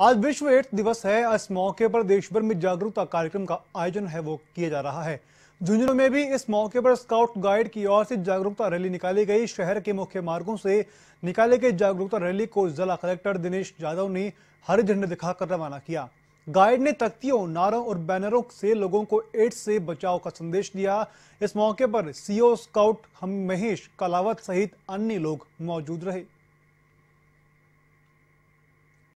आज विश्व एड्स दिवस है। इस मौके पर देश भर में जागरूकता कार्यक्रम का आयोजन है, वो किया जा रहा है। झुंझुनू में भी इस मौके पर स्काउट गाइड की ओर से जागरूकता रैली निकाली गई। शहर के मुख्य मार्गों से निकाले गए जागरूकता रैली को जिला कलेक्टर दिनेश यादव ने हरी झंडे दिखाकर रवाना किया। गाइड ने तख्तियों, नारों और बैनरों से लोगों को एड्स से बचाव का संदेश दिया। इस मौके पर सीओ स्काउट हम महेश कलावत सहित अन्य लोग मौजूद रहे।